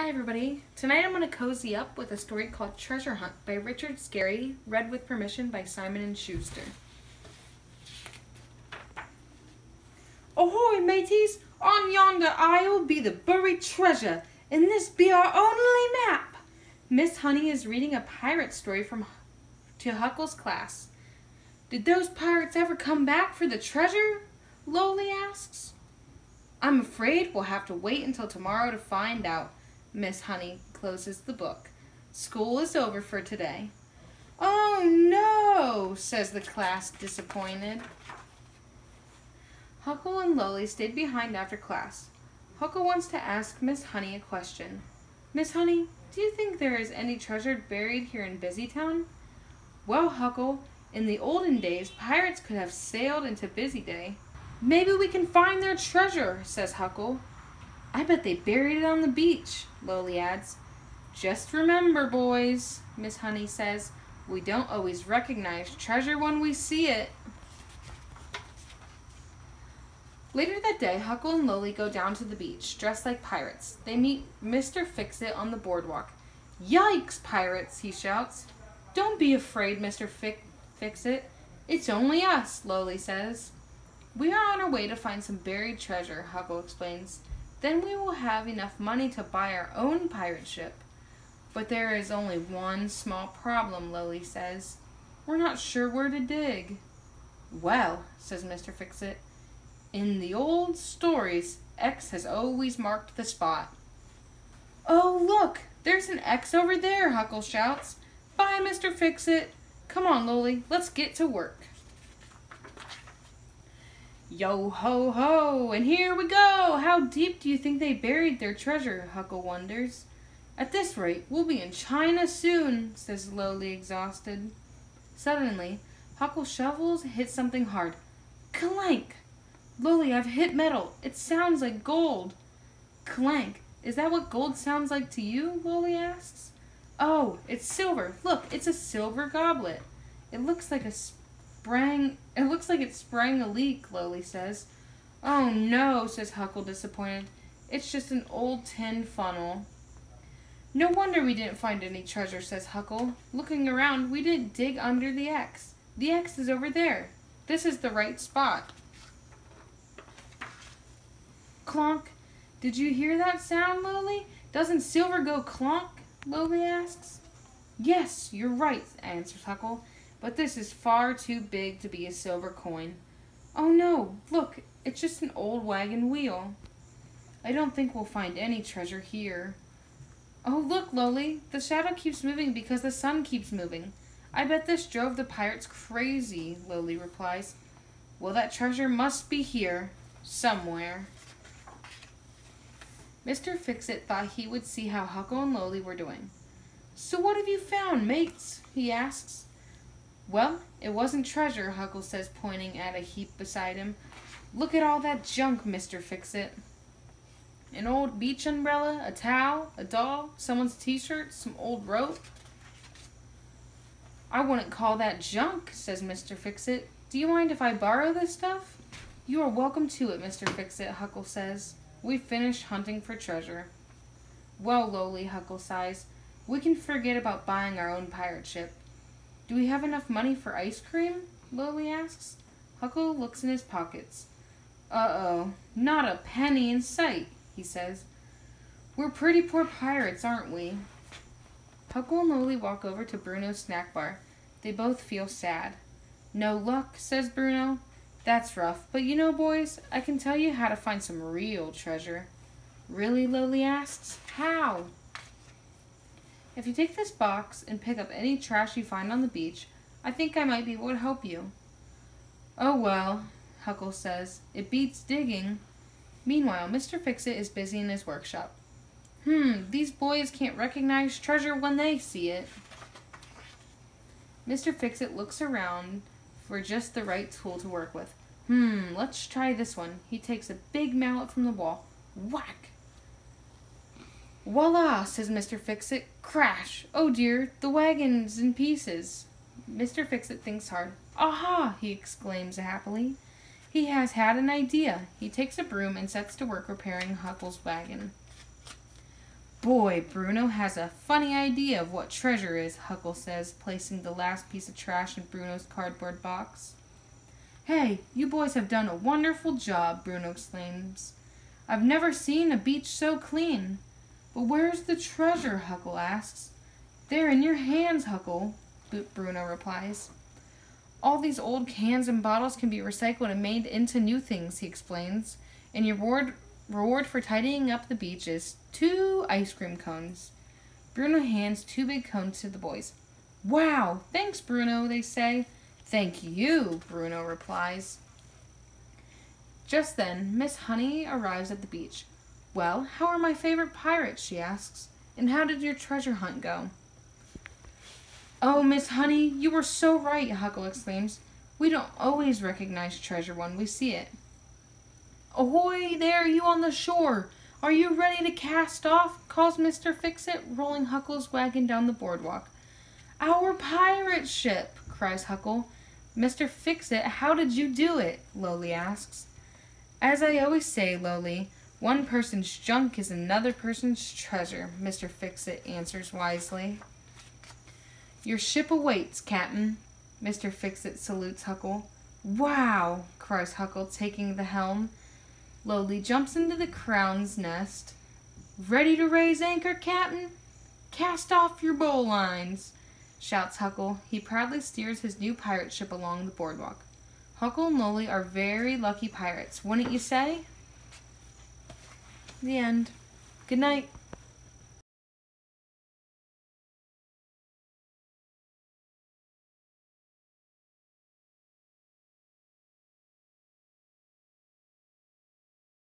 Hi everybody. Tonight I'm going to cozy up with a story called Treasure Hunt by Richard Scarry, read with permission by Simon & Schuster. Ahoy, mateys! On yonder isle be the buried treasure, and this be our only map. Miss Honey is reading a pirate story from to Huckle's class. Did those pirates ever come back for the treasure? Lowly asks. I'm afraid we'll have to wait until tomorrow to find out. Miss Honey closes the book. School is over for today. Oh no, says the class disappointed. Huckle and Lowly stayed behind after class. Huckle wants to ask Miss Honey a question. Miss Honey, do you think there is any treasure buried here in Busytown? Well, Huckle, in the olden days, pirates could have sailed into Busy Day. Maybe we can find their treasure, says Huckle. I bet they buried it on the beach, Lowly adds. Just remember, boys, Miss Honey says, we don't always recognize treasure when we see it. Later that day, Huckle and Lowly go down to the beach, dressed like pirates. They meet Mr. Fixit on the boardwalk. Yikes, pirates, he shouts. Don't be afraid, Mr. Fi- Fixit. It's only us, Lowly says. We are on our way to find some buried treasure, Huckle explains. Then we will have enough money to buy our own pirate ship. But there is only one small problem, Lowly says. We're not sure where to dig. Well, says Mr. Fixit, in the old stories, X has always marked the spot. Oh, look! There's an X over there, Huckle shouts. Bye, Mr. Fixit. Come on, Lowly, let's get to work. Yo ho ho, and here we go! How deep do you think they buried their treasure? Huckle wonders. At this rate, we'll be in China soon, says Lowly, exhausted. Suddenly, Huckle shovels hits something hard. Clank! Lowly, I've hit metal. It sounds like gold. Clank. Is that what gold sounds like to you? Lowly asks. Oh, it's silver. Look, it's a silver goblet. It looks like a sprang. It looks like it sprang a leak. Lowly says. Oh no, says Huckle, disappointed. It's just an old tin funnel. No wonder we didn't find any treasure, says Huckle. Looking around, we didn't dig under the X. The X is over there. This is the right spot. Clonk. Did you hear that sound, Lowly? Doesn't silver go clonk? Lowly asks. Yes, you're right, answers Huckle. But this is far too big to be a silver coin. Oh no, look, it's just an old wagon wheel. I don't think we'll find any treasure here. Oh, look, Lowly, the shadow keeps moving because the sun keeps moving. I bet this drove the pirates crazy, Lowly replies. Well, that treasure must be here, somewhere. Mr. Fixit thought he would see how Huckle and Lowly were doing. So what have you found, mates? he asks. Well, it wasn't treasure, Huckle says, pointing at a heap beside him. Look at all that junk, Mr. Fixit. An old beach umbrella, a towel, a doll, someone's t-shirt, some old rope. I wouldn't call that junk, says Mr. Fixit. Do you mind if I borrow this stuff? You are welcome to it, Mr. Fixit, Huckle says. We've finished hunting for treasure. Well, Lowly, Huckle sighs. We can forget about buying our own pirate ship. Do we have enough money for ice cream? Lowly asks. Huckle looks in his pockets. Uh-oh, not a penny in sight, he says. We're pretty poor pirates, aren't we? Huckle and Lowly walk over to Bruno's snack bar. They both feel sad. No luck, says Bruno. That's rough, but you know, boys, I can tell you how to find some real treasure. Really, Lowly asks. How? If you take this box and pick up any trash you find on the beach, I think I might be able to help you. Oh well, Huckle says, it beats digging. Meanwhile, Mr. Fixit is busy in his workshop. Hmm, these boys can't recognize treasure when they see it. Mr. Fixit looks around for just the right tool to work with. Hmm, let's try this one. He takes a big mallet from the wall. Whack! Voila, says Mr. Fixit. Crash! Oh dear, the wagon's in pieces. Mr. Fixit thinks hard. Aha! he exclaims happily. He has had an idea. He takes a broom and sets to work repairing Huckle's wagon. Boy, Bruno has a funny idea of what treasure is, Huckle says, placing the last piece of trash in Bruno's cardboard box. Hey, you boys have done a wonderful job, Bruno exclaims. I've never seen a beach so clean. But where's the treasure? Huckle asks. There in your hands, Huckle, Bruno replies. All these old cans and bottles can be recycled and made into new things, he explains. And your reward, reward for tidying up the beach is two ice cream cones. Bruno hands two big cones to the boys. Wow, thanks, Bruno, they say. Thank you, Bruno replies. Just then, Miss Honey arrives at the beach. Well, how are my favorite pirates? she asks. And how did your treasure hunt go? Oh, Miss Honey, you were so right, Huckle exclaims. We don't always recognize treasure when we see it. Ahoy there, you on the shore! Are you ready to cast off? calls Mr. Fixit, rolling Huckle's wagon down the boardwalk. Our pirate ship, cries Huckle. Mr. Fixit, how did you do it? Lowly asks. As I always say, Lowly, one person's junk is another person's treasure, Mr. Fixit answers wisely. Your ship awaits, Captain. Mr. Fixit salutes Huckle. Wow, cries Huckle, taking the helm. Lowly jumps into the crown's nest. Ready to raise anchor, Captain? Cast off your bowlines, shouts Huckle. He proudly steers his new pirate ship along the boardwalk. Huckle and Lowly are very lucky pirates, wouldn't you say? The end. Good night.